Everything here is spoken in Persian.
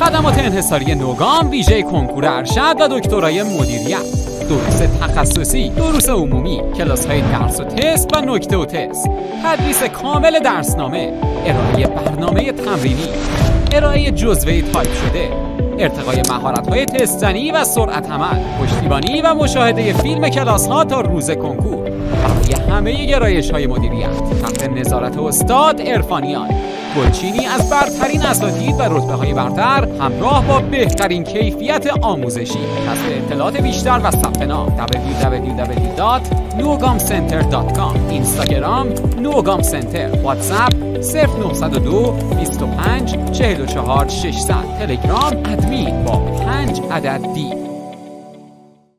خدمات انحصاری نوگام ویژه کنکور ارشد و دکترای مدیریت. دروس تخصصی دروس عمومی کلاس های درس و تست و نکته و تست. تدریس کامل درسنامه. ارائه برنامه تمرینی. ارائه جزوه تایپ شده. ارتقای مهارت های تست‌زنی و سرعت عمل. پشتیبانی و مشاهده فیلم کلاس ها تا روز کنکور. برای همه گرایش های مدیریت. تحت نظارت استاد ارفانیان. گلچینی از برترین اساتید و رتبه های برتر همراه با بهترین کیفیت آموزشی. کسب اطلاعات بیشتر و ثبت نام. www.nugamcenter.com اینستاگرام نوگام سنتر واتساپ 0902 25 44 600 تلگرام ادمین با 5 عدد دی.